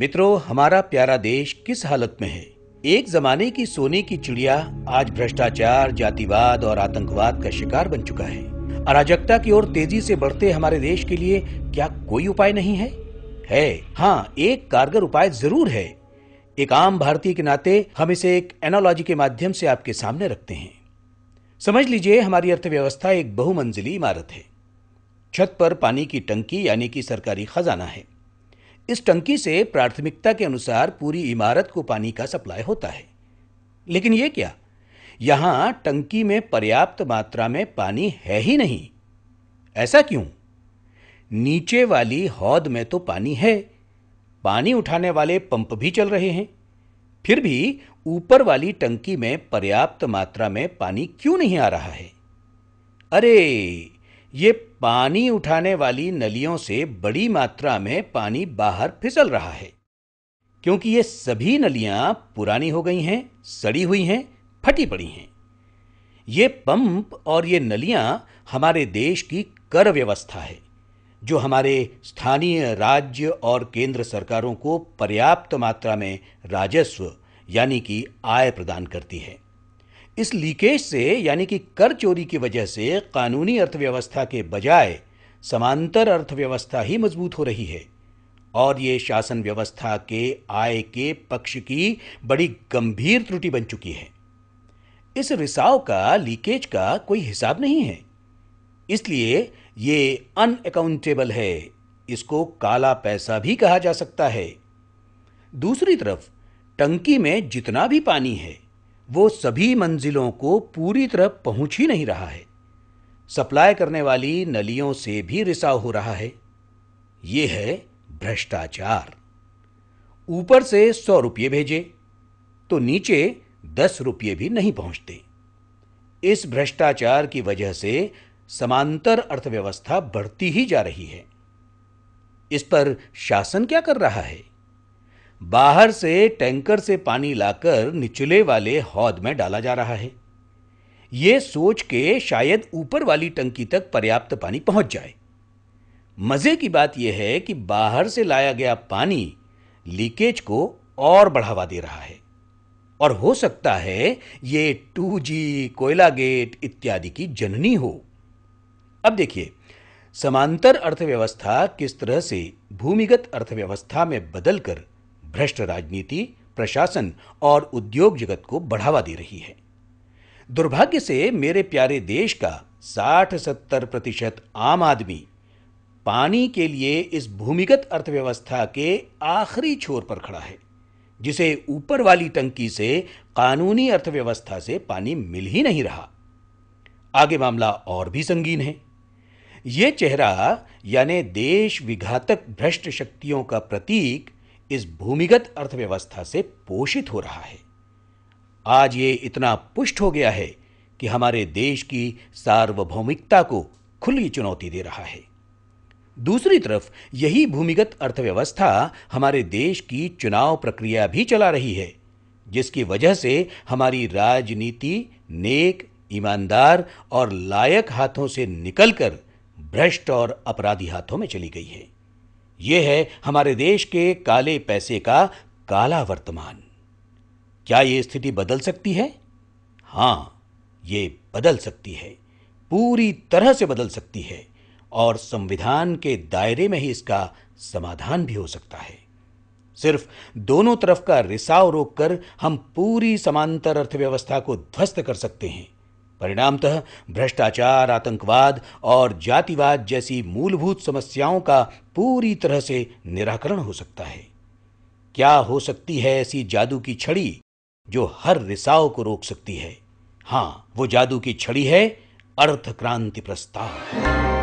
मित्रों, हमारा प्यारा देश किस हालत में है? एक जमाने की सोने की चिड़िया आज भ्रष्टाचार, जातिवाद और आतंकवाद का शिकार बन चुका है। अराजकता की ओर तेज़ी से बढ़ते हमारे देश के लिए क्या कोई उपाय नहीं है? है। हाँ एक कारगर उपाय ज़रूर है। एक आम भारतीय के नाते हम इसे एक एनोलॉजी के माध्यम से आपके सामने रखते हैं। समझ लीजिए, हमारी अर्थव्यवस्था एक बहुमंजिली इमारत है। छत पर पानी की टंकी, यानी कि सरकारी खजाना है। इस टंकी से प्राथमिकता के अनुसार पूरी इमारत को पानी का सप्लाई होता है। लेकिन यह क्या? यहाँ टंकी में पर्याप्त मात्रा में पानी है ही नहीं। ऐसा क्यों? नीचे वाली हौद में तो पानी है। पानी उठाने वाले पंप भी चल रहे हैं। फिर भी ऊपर वाली टंकी में पर्याप्त मात्रा में पानी क्यों नहीं आ रहा है? अरे, ये पानी उठाने वाली नलियों से बड़ी मात्रा में पानी बाहर फिसल रहा है। क्योंकि ये सभी नलियाँ पुरानी हो गई हैं, सड़ी हुई हैं, फटी पड़ी हैं। ये पंप और ये नलियाँ हमारे देश की कर व्यवस्था है, जो हमारे स्थानीय राज्य और केंद्र सरकारों को पर्याप्त मात्रा में राजस्व, यानी कि आय प्रदान करती है। इस लीकेज से, यानी कि कर चोरी की वजह से, कानूनी अर्थव्यवस्था के बजाय समांतर अर्थव्यवस्था ही मज़बूत हो रही है। और ये शासन व्यवस्था के आय के पक्ष की बड़ी गंभीर त्रुटि बन चुकी है। इस रिसाव का, लीकेज का कोई हिसाब नहीं है। इसलिए ये अनअकाउंटेबल है। इसको काला पैसा भी कहा जा सकता है। दूसरी तरफ़, टंकी में जितना भी पानी है वो सभी मंजिलों को पूरी तरह पहुँच ही नहीं रहा है। सप्लाई करने वाली नलियों से भी रिसाव हो रहा है। यह है भ्रष्टाचार। ऊपर से सौ रुपये भेजे तो नीचे दस रुपये भी नहीं पहुँचते। इस भ्रष्टाचार की वजह से समांतर अर्थव्यवस्था बढ़ती ही जा रही है। इस पर शासन क्या कर रहा है? बाहर से टैंकर से पानी लाकर निचले वाले हौद में डाला जा रहा है। यह सोच के शायद ऊपर वाली टंकी तक पर्याप्त पानी पहुँच जाए। मज़े की बात यह है कि बाहर से लाया गया पानी लीकेज को और बढ़ावा दे रहा है। और हो सकता है ये 2G, कोयला गेट इत्यादि की जननी हो। अब देखिए समांतर अर्थव्यवस्था किस तरह से भूमिगत अर्थव्यवस्था में बदलकर भ्रष्ट राजनीति, प्रशासन और उद्योग जगत को बढ़ावा दे रही है। दुर्भाग्य से मेरे प्यारे देश का 60-70 प्रतिशत आम आदमी पानी के लिए इस भूमिगत अर्थव्यवस्था के आखिरी छोर पर खड़ा है, जिसे ऊपर वाली टंकी से कानूनी अर्थव्यवस्था से पानी मिल ही नहीं रहा। आगे मामला और भी संगीन है। यह चेहरा यानी देश विघातक भ्रष्ट शक्तियों का प्रतीक इस भूमिगत अर्थव्यवस्था से पोषित हो रहा है। आज ये इतना पुष्ट हो गया है कि हमारे देश की सार्वभौमिकता को खुली चुनौती दे रहा है। दूसरी तरफ़, यही भूमिगत अर्थव्यवस्था हमारे देश की चुनाव प्रक्रिया भी चला रही है, जिसकी वजह से हमारी राजनीति नेक, ईमानदार और लायक हाथों से निकलकर भ्रष्ट और अपराधी हाथों में चली गई है। यह है हमारे देश के काले पैसे का काला वर्तमान। क्या यह स्थिति बदल सकती है? हाँ, ये बदल सकती है। पूरी तरह से बदल सकती है और संविधान के दायरे में ही इसका समाधान भी हो सकता है। सिर्फ़ दोनों तरफ़ का रिसाव रोककर हम पूरी समांतर अर्थव्यवस्था को ध्वस्त कर सकते हैं। परिणामतः भ्रष्टाचार, आतंकवाद और जातिवाद जैसी मूलभूत समस्याओं का पूरी तरह से निराकरण हो सकता है। क्या हो सकती है ऐसी जादू की छड़ी जो हर रिसाव को रोक सकती है? हाँ, वो जादू की छड़ी है अर्थ क्रांति प्रस्ताव